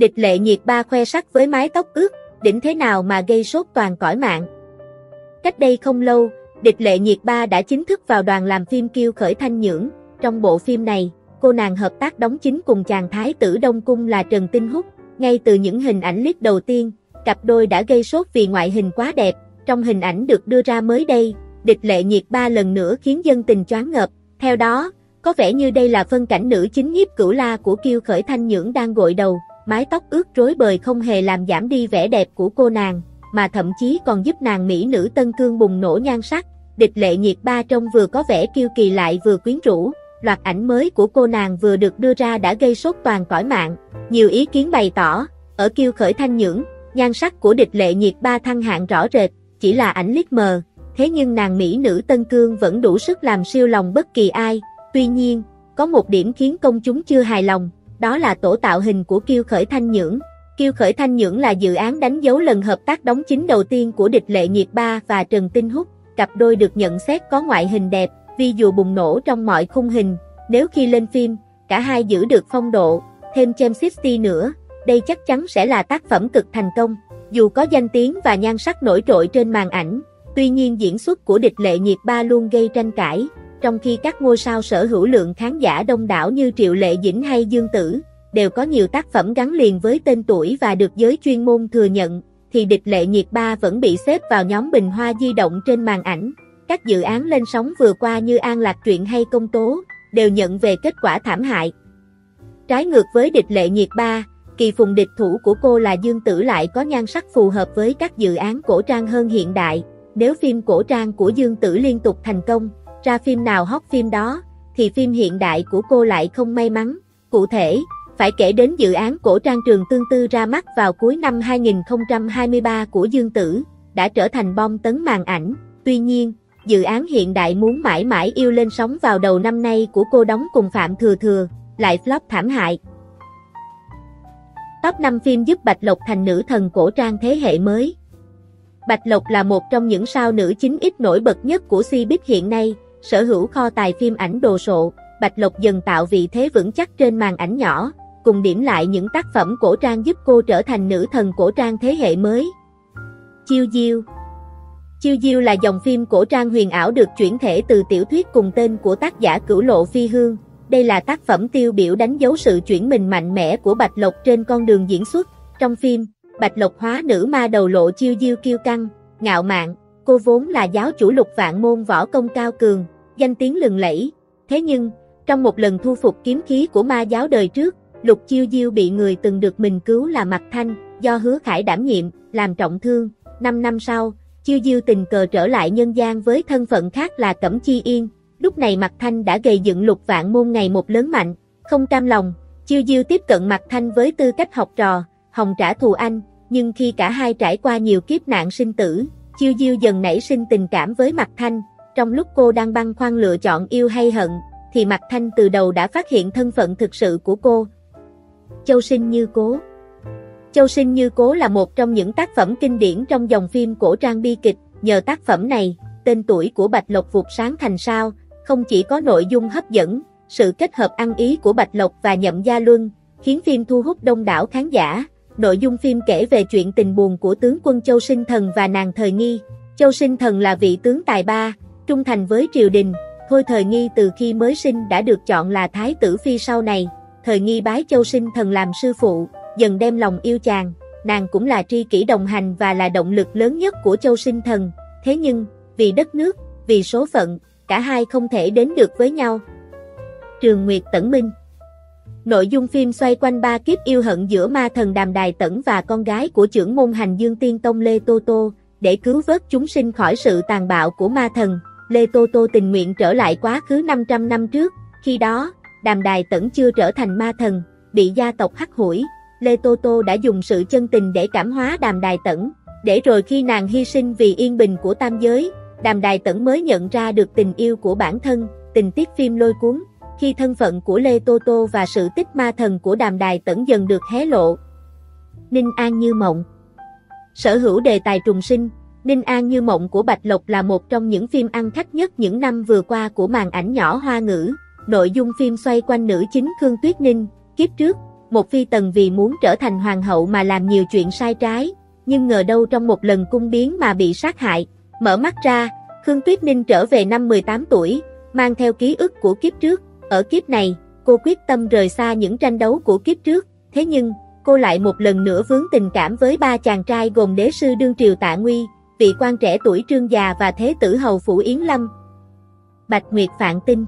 Địch lệ nhiệt ba khoe sắc với mái tóc ướt, đỉnh thế nào mà gây sốt toàn cõi mạng. Cách đây không lâu, địch lệ nhiệt ba đã chính thức vào đoàn làm phim kiêu khởi thanh nhưỡng. Trong bộ phim này, cô nàng hợp tác đóng chính cùng chàng thái tử Đông Cung là Trần Tinh Húc. Ngay từ những hình ảnh clip đầu tiên, cặp đôi đã gây sốt vì ngoại hình quá đẹp. Trong hình ảnh được đưa ra mới đây, địch lệ nhiệt ba lần nữa khiến dân tình choáng ngợp. Theo đó, có vẻ như đây là phân cảnh nữ chính nhiếp cửu la của kiêu khởi thanh nhưỡng đang gội đầu, mái tóc ướt rối bời không hề làm giảm đi vẻ đẹp của cô nàng, mà thậm chí còn giúp nàng mỹ nữ tân cương bùng nổ nhan sắc. Địch lệ nhiệt ba trông vừa có vẻ kiêu kỳ lại vừa quyến rũ, loạt ảnh mới của cô nàng vừa được đưa ra đã gây sốt toàn cõi mạng. Nhiều ý kiến bày tỏ, ở kiêu khởi thanh nhưỡng, nhan sắc của địch lệ nhiệt ba thăng hạng rõ rệt, chỉ là ảnh liếc mờ, thế nhưng nàng mỹ nữ Tân Cương vẫn đủ sức làm siêu lòng bất kỳ ai. Tuy nhiên, có một điểm khiến công chúng chưa hài lòng, đó là tổ tạo hình của Kiêu Khởi Thanh Nhưỡng. Kiêu Khởi Thanh Nhưỡng là dự án đánh dấu lần hợp tác đóng chính đầu tiên của địch lệ nhiệt ba và Trần Tinh Húc. Cặp đôi được nhận xét có ngoại hình đẹp, vì dù bùng nổ trong mọi khung hình. Nếu khi lên phim, cả hai giữ được phong độ, thêm chemistry nữa, đây chắc chắn sẽ là tác phẩm cực thành công. Dù có danh tiếng và nhan sắc nổi trội trên màn ảnh, tuy nhiên diễn xuất của địch lệ nhiệt ba luôn gây tranh cãi, trong khi các ngôi sao sở hữu lượng khán giả đông đảo như Triệu Lệ Dĩnh hay Dương Tử, đều có nhiều tác phẩm gắn liền với tên tuổi và được giới chuyên môn thừa nhận, thì địch lệ nhiệt ba vẫn bị xếp vào nhóm bình hoa di động trên màn ảnh. Các dự án lên sóng vừa qua như An Lạc Truyện hay Công Tố, đều nhận về kết quả thảm hại. Trái ngược với địch lệ nhiệt ba, kỳ phùng địch thủ của cô là Dương Tử lại có nhan sắc phù hợp với các dự án cổ trang hơn hiện đại. Nếu phim cổ trang của Dương Tử liên tục thành công, ra phim nào hot phim đó, thì phim hiện đại của cô lại không may mắn. Cụ thể, phải kể đến dự án cổ trang trường tương tư ra mắt vào cuối năm 2023 của Dương Tử, đã trở thành bom tấn màn ảnh. Tuy nhiên, dự án hiện đại muốn mãi mãi yêu lên sóng vào đầu năm nay của cô đóng cùng Phạm Thừa Thừa, lại flop thảm hại. Top 5 phim giúp Bạch Lộc thành nữ thần cổ trang thế hệ mới. Bạch Lộc là một trong những sao nữ chính ít nổi bật nhất của Cbiz hiện nay, sở hữu kho tài phim ảnh đồ sộ, Bạch Lộc dần tạo vị thế vững chắc trên màn ảnh nhỏ, cùng điểm lại những tác phẩm cổ trang giúp cô trở thành nữ thần cổ trang thế hệ mới. Chiêu Diêu Chiêu Diêu là dòng phim cổ trang huyền ảo được chuyển thể từ tiểu thuyết cùng tên của tác giả Cửu Lộ Phi Hương. Đây là tác phẩm tiêu biểu đánh dấu sự chuyển mình mạnh mẽ của Bạch Lộc trên con đường diễn xuất. Trong phim, Bạch Lộc hóa nữ ma đầu lộ chiêu diêu kiêu căng, ngạo mạn, cô vốn là giáo chủ lục vạn môn võ công cao cường, danh tiếng lừng lẫy. Thế nhưng, trong một lần thu phục kiếm khí của ma giáo đời trước, lục chiêu diêu bị người từng được mình cứu là Mạc Thanh, do hứa khải đảm nhiệm, làm trọng thương. Năm năm sau, chiêu diêu tình cờ trở lại nhân gian với thân phận khác là Cẩm Chi Yên. Lúc này Mạc Thanh đã gây dựng lục vạn môn ngày một lớn mạnh, không cam lòng, chiêu diêu tiếp cận Mạc Thanh với tư cách học trò, hồng trả thù anh, nhưng khi cả hai trải qua nhiều kiếp nạn sinh tử, Chiêu Diêu dần nảy sinh tình cảm với Mạc Thanh, trong lúc cô đang băn khoăn lựa chọn yêu hay hận, thì Mạc Thanh từ đầu đã phát hiện thân phận thực sự của cô. Châu Sinh Như Cố Châu Sinh Như Cố là một trong những tác phẩm kinh điển trong dòng phim cổ trang bi kịch, nhờ tác phẩm này, tên tuổi của Bạch Lộc vụt sáng thành sao, không chỉ có nội dung hấp dẫn, sự kết hợp ăn ý của Bạch Lộc và Nhậm Gia Luân, khiến phim thu hút đông đảo khán giả, Nội dung phim kể về chuyện tình buồn của tướng quân Châu Sinh Thần và nàng Thời Nghi. Châu Sinh Thần là vị tướng tài ba, trung thành với triều đình. Thôi Thời Nghi từ khi mới sinh đã được chọn là Thái tử Phi sau này. Thời Nghi bái Châu Sinh Thần làm sư phụ, dần đem lòng yêu chàng. Nàng cũng là tri kỷ đồng hành và là động lực lớn nhất của Châu Sinh Thần. Thế nhưng, vì đất nước, vì số phận, cả hai không thể đến được với nhau. Trường Nguyệt Tẩn Minh Nội dung phim xoay quanh ba kiếp yêu hận giữa ma thần Đàm Đài Tẩn và con gái của trưởng môn hành dương tiên tông Lê Tô Tô, để cứu vớt chúng sinh khỏi sự tàn bạo của ma thần. Lê Tô Tô tình nguyện trở lại quá khứ 500 năm trước, khi đó, Đàm Đài Tẩn chưa trở thành ma thần, bị gia tộc hắc hủi. Lê Tô Tô đã dùng sự chân tình để cảm hóa Đàm Đài Tẩn, để rồi khi nàng hy sinh vì yên bình của tam giới, Đàm Đài Tẩn mới nhận ra được tình yêu của bản thân, tình tiết phim lôi cuốn khi thân phận của Lê Tô Tô và sự tích ma thần của đàm đài tẩn dần được hé lộ. Ninh An Như Mộng Sở hữu đề tài trùng sinh, Ninh An Như Mộng của Bạch Lộc là một trong những phim ăn khách nhất những năm vừa qua của màn ảnh nhỏ hoa ngữ. Nội dung phim xoay quanh nữ chính Khương Tuyết Ninh, kiếp trước, một phi tần vì muốn trở thành hoàng hậu mà làm nhiều chuyện sai trái, nhưng ngờ đâu trong một lần cung biến mà bị sát hại. Mở mắt ra, Khương Tuyết Ninh trở về năm 18 tuổi, mang theo ký ức của kiếp trước. Ở kiếp này, cô quyết tâm rời xa những tranh đấu của kiếp trước, thế nhưng, cô lại một lần nữa vướng tình cảm với ba chàng trai gồm đế sư đương triều tạ nguy, vị quan trẻ tuổi trương già và thế tử hầu phủ Yến Lâm. Bạch Nguyệt Phạn Tinh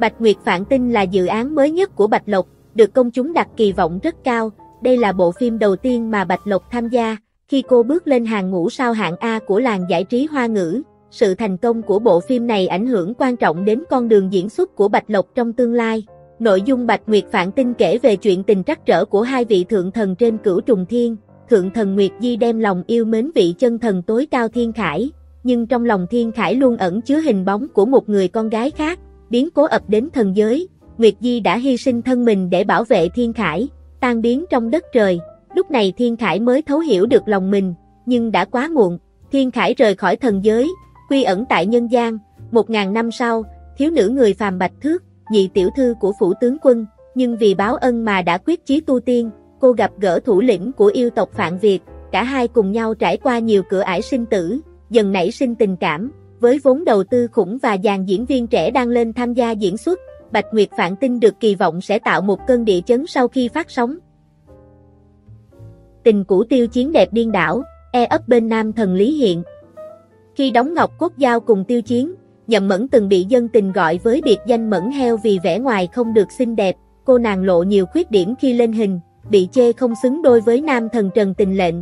Bạch Nguyệt Phạn Tinh là dự án mới nhất của Bạch Lộc, được công chúng đặt kỳ vọng rất cao. Đây là bộ phim đầu tiên mà Bạch Lộc tham gia, khi cô bước lên hàng ngũ sao hạng A của làng giải trí hoa ngữ. Sự thành công của bộ phim này ảnh hưởng quan trọng đến con đường diễn xuất của Bạch Lộc trong tương lai. Nội dung Bạch Nguyệt phản Tinh kể về chuyện tình trắc trở của hai vị thượng thần trên cửu trùng thiên. Thượng thần Nguyệt Di đem lòng yêu mến vị chân thần tối cao Thiên Khải, nhưng trong lòng Thiên Khải luôn ẩn chứa hình bóng của một người con gái khác, biến cố ập đến thần giới. Nguyệt Di đã hy sinh thân mình để bảo vệ Thiên Khải, tan biến trong đất trời. Lúc này Thiên Khải mới thấu hiểu được lòng mình, nhưng đã quá muộn. Thiên Khải rời khỏi thần giới, quy ẩn tại nhân gian. Một ngàn năm sau, thiếu nữ người phàm bạch thước, nhị tiểu thư của phủ tướng quân, nhưng vì báo ân mà đã quyết chí tu tiên, cô gặp gỡ thủ lĩnh của yêu tộc Phạn Việt, cả hai cùng nhau trải qua nhiều cửa ải sinh tử, dần nảy sinh tình cảm, với vốn đầu tư khủng và dàn diễn viên trẻ đang lên tham gia diễn xuất, Bạch Nguyệt Phạn Tinh được kỳ vọng sẽ tạo một cơn địa chấn sau khi phát sóng. Tình cũ tiêu chiến đẹp điên đảo, e ấp bên nam thần Lý Hiện. Khi đóng ngọc cốt giao cùng tiêu chiến, Nhậm Mẫn từng bị dân tình gọi với biệt danh Mẫn heo vì vẻ ngoài không được xinh đẹp, cô nàng lộ nhiều khuyết điểm khi lên hình, bị chê không xứng đôi với nam thần Trần Tình Lệnh.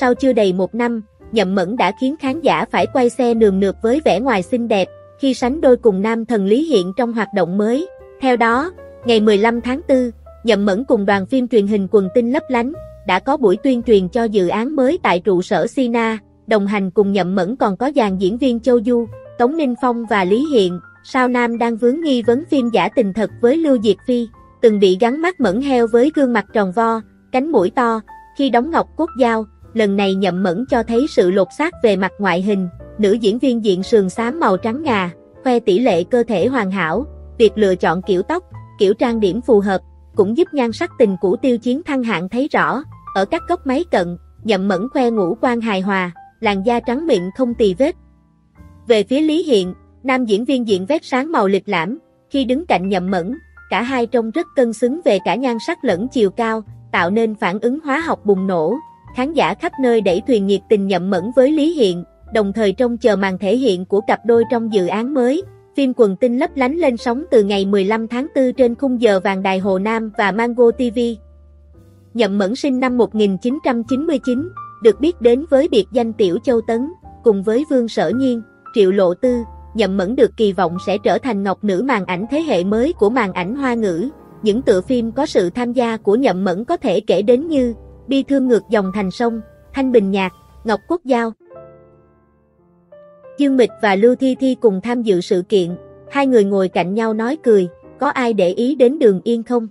Sau chưa đầy một năm, Nhậm Mẫn đã khiến khán giả phải quay xe nườm nượp với vẻ ngoài xinh đẹp, khi sánh đôi cùng nam thần Lý Hiện trong hoạt động mới. Theo đó, ngày 15 tháng 4, Nhậm Mẫn cùng đoàn phim truyền hình quần tinh lấp lánh, đã có buổi tuyên truyền cho dự án mới tại trụ sở Sina, đồng hành cùng Nhậm Mẫn còn có dàn diễn viên Châu Du, Tống Ninh Phong và Lý Hiện, sao Nam đang vướng nghi vấn phim giả tình thật với Lưu Diệt Phi, từng bị gắn mắt mẫn heo với gương mặt tròn vo, cánh mũi to, khi đóng ngọc cốt dao, lần này nhậm mẫn cho thấy sự lột xác về mặt ngoại hình, nữ diễn viên diện sườn xám màu trắng ngà, khoe tỷ lệ cơ thể hoàn hảo, việc lựa chọn kiểu tóc, kiểu trang điểm phù hợp, cũng giúp nhan sắc tình của tiêu chiến thăng hạng thấy rõ, ở các góc máy cận, nhậm mẫn khoe ngũ quan hài hòa, làn da trắng mịn không tì vết. Về phía Lý Hiện, nam diễn viên diện vét sáng màu lịch lãm, khi đứng cạnh nhậm mẫn, cả hai trông rất cân xứng về cả nhan sắc lẫn chiều cao, tạo nên phản ứng hóa học bùng nổ. Khán giả khắp nơi đẩy thuyền nhiệt tình nhậm mẫn với Lý Hiện, đồng thời trông chờ màn thể hiện của cặp đôi trong dự án mới. Phim quần tinh lấp lánh lên sóng từ ngày 15 tháng 4 trên khung giờ vàng đài Hồ Nam và Mango TV. Nhậm Mẫn sinh năm 1999, được biết đến với biệt danh Tiểu Châu Tấn, cùng với Vương Sở Nhiên, Triệu Lộ Tư, Nhậm Mẫn được kỳ vọng sẽ trở thành ngọc nữ màn ảnh thế hệ mới của màn ảnh hoa ngữ. Những tựa phim có sự tham gia của Nhậm Mẫn có thể kể đến như Bi thương ngược dòng thành sông, Thanh Bình Nhạc, Ngọc Quốc Giao. Dương Mịch và Lưu Thi Thi cùng tham dự sự kiện, hai người ngồi cạnh nhau nói cười, có ai để ý đến đường yên không?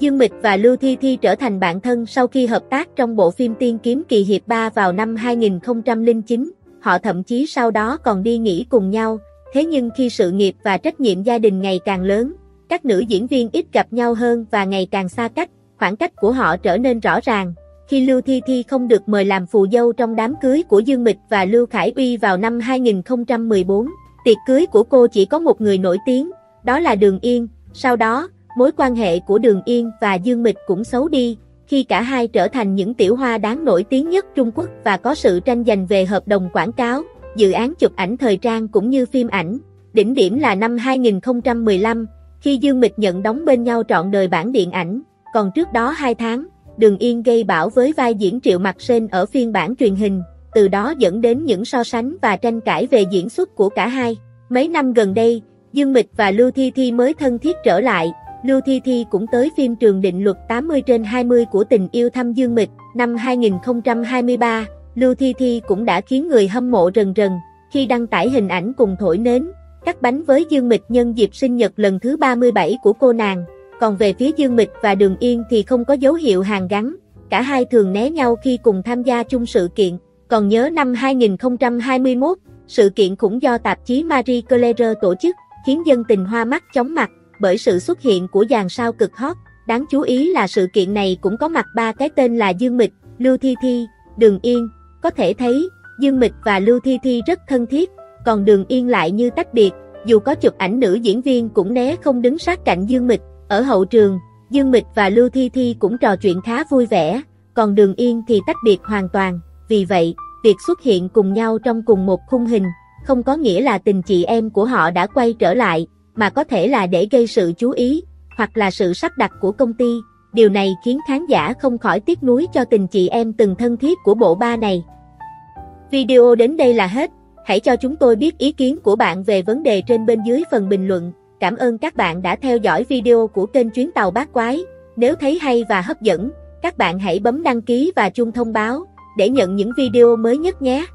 Dương Mịch và Lưu Thi Thi trở thành bạn thân sau khi hợp tác trong bộ phim Tiên Kiếm Kỳ Hiệp 3 vào năm 2009 họ thậm chí sau đó còn đi nghỉ cùng nhau, thế nhưng khi sự nghiệp và trách nhiệm gia đình ngày càng lớn, các nữ diễn viên ít gặp nhau hơn và ngày càng xa cách, khoảng cách của họ trở nên rõ ràng. Khi Lưu Thi Thi không được mời làm phù dâu trong đám cưới của Dương Mịch và Lưu Khải Uy vào năm 2014, tiệc cưới của cô chỉ có một người nổi tiếng, đó là Đường Yên. Sau đó, mối quan hệ của Đường Yên và Dương Mịch cũng xấu đi, khi cả hai trở thành những tiểu hoa đáng nổi tiếng nhất Trung Quốc và có sự tranh giành về hợp đồng quảng cáo, dự án chụp ảnh thời trang cũng như phim ảnh. Đỉnh điểm là năm 2015, khi Dương Mịch nhận đóng bên nhau trọn đời bản điện ảnh, còn trước đó 2 tháng, Đường Yên gây bão với vai diễn Triệu Mặt Sên ở phiên bản truyền hình, từ đó dẫn đến những so sánh và tranh cãi về diễn xuất của cả hai. Mấy năm gần đây, Dương Mịch và Lưu Thi Thi mới thân thiết trở lại, Lưu Thi Thi cũng tới phim trường định luật 80 trên 20 của tình yêu thăm Dương Mịch, năm 2023, Lưu Thi Thi cũng đã khiến người hâm mộ rần rần, khi đăng tải hình ảnh cùng thổi nến, cắt bánh với Dương Mịch nhân dịp sinh nhật lần thứ 37 của cô nàng, còn về phía Dương Mịch và Đường Yên thì không có dấu hiệu hàng gắn, cả hai thường né nhau khi cùng tham gia chung sự kiện, còn nhớ năm 2021, sự kiện cũng do tạp chí Marie Claire tổ chức, khiến dân tình hoa mắt chóng mặt, bởi sự xuất hiện của dàn sao cực hot, Đáng chú ý là sự kiện này cũng có mặt ba cái tên là Dương Mịch, Lưu Thi Thi, Đường Yên. Có thể thấy, Dương Mịch và Lưu Thi Thi rất thân thiết, còn Đường Yên lại như tách biệt, dù có chụp ảnh nữ diễn viên cũng né không đứng sát cạnh Dương Mịch. Ở hậu trường, Dương Mịch và Lưu Thi Thi cũng trò chuyện khá vui vẻ, còn Đường Yên thì tách biệt hoàn toàn. Vì vậy, việc xuất hiện cùng nhau trong cùng một khung hình, không có nghĩa là tình chị em của họ đã quay trở lại, mà có thể là để gây sự chú ý, hoặc là sự sắp đặt của công ty. Điều này khiến khán giả không khỏi tiếc nuối cho tình chị em từng thân thiết của bộ ba này. Video đến đây là hết. Hãy cho chúng tôi biết ý kiến của bạn về vấn đề trên bên dưới phần bình luận. Cảm ơn các bạn đã theo dõi video của kênh Chuyến Tàu Bát Quái. Nếu thấy hay và hấp dẫn, các bạn hãy bấm đăng ký và chuông thông báo để nhận những video mới nhất nhé.